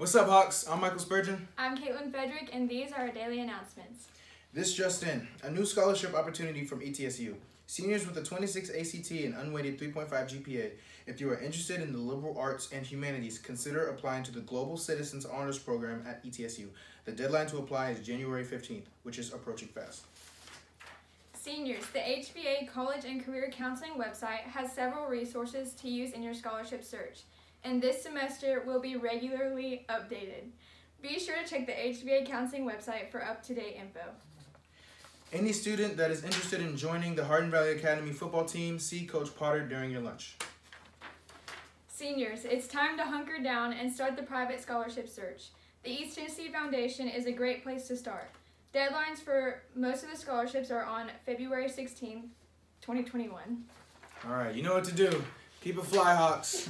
What's up, Hawks? I'm Michael Spurgeon. I'm Caitlin Frederick, and these are our daily announcements. This just in, a new scholarship opportunity from ETSU. Seniors with a 26 ACT and unweighted 3.5 GPA, if you are interested in the liberal arts and humanities, consider applying to the Global Citizens Honors Program at ETSU. The deadline to apply is January 15th, which is approaching fast. Seniors, the HVA College and Career Counseling website has several resources to use in your scholarship search, and this semester will be regularly updated. Be sure to check the HVA Counseling website for up to date info. Any student that is interested in joining the Hardin Valley Academy football team, see Coach Potter during your lunch. Seniors, it's time to hunker down and start the private scholarship search. The East Tennessee Foundation is a great place to start. Deadlines for most of the scholarships are on February 16, 2021. All right, you know what to do. Keep it fly, Hawks.